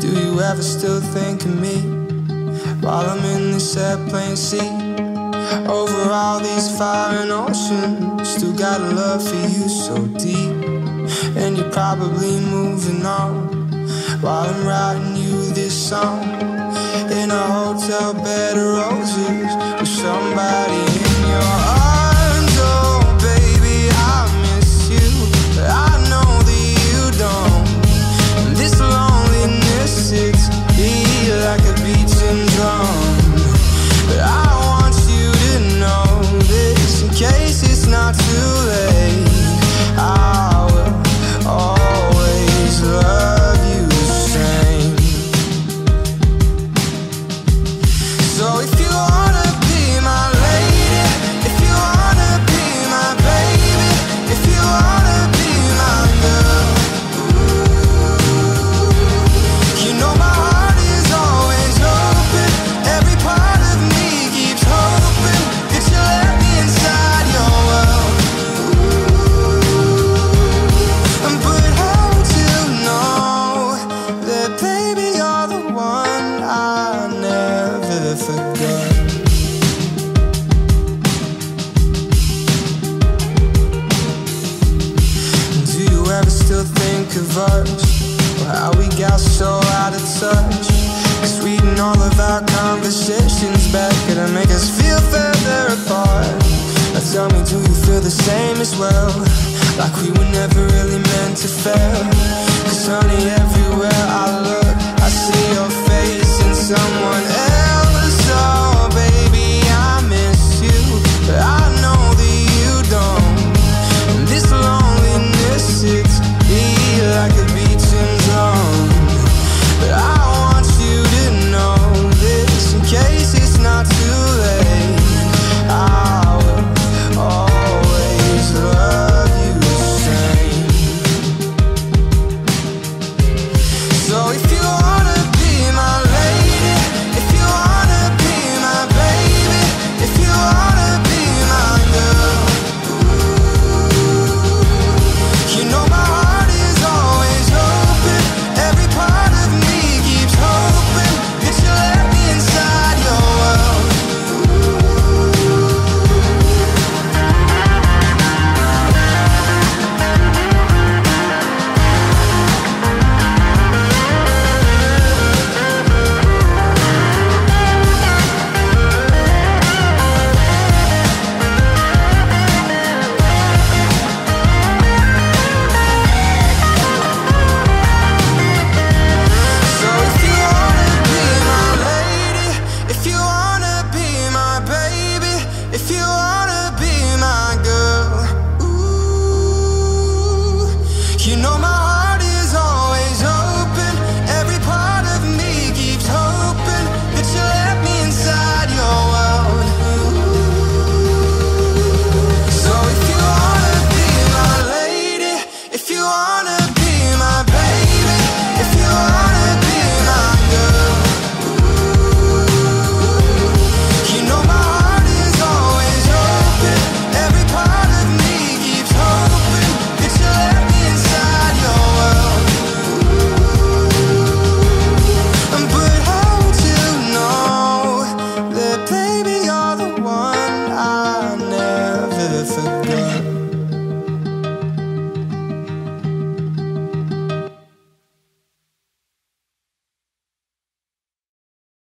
Do you ever still think of me while I'm in this airplane seat? Over all these fire and oceans, still got a love for you so deep. And you're probably moving on while I'm writing you this song in a hotel bed of roses with somebody us? Or how we got so out of touch? Cause reading all of our conversations back Gonna make us feel further apart Now tell me, do you feel the same as well? Like we were never really meant to fail Cause honey, everywhere I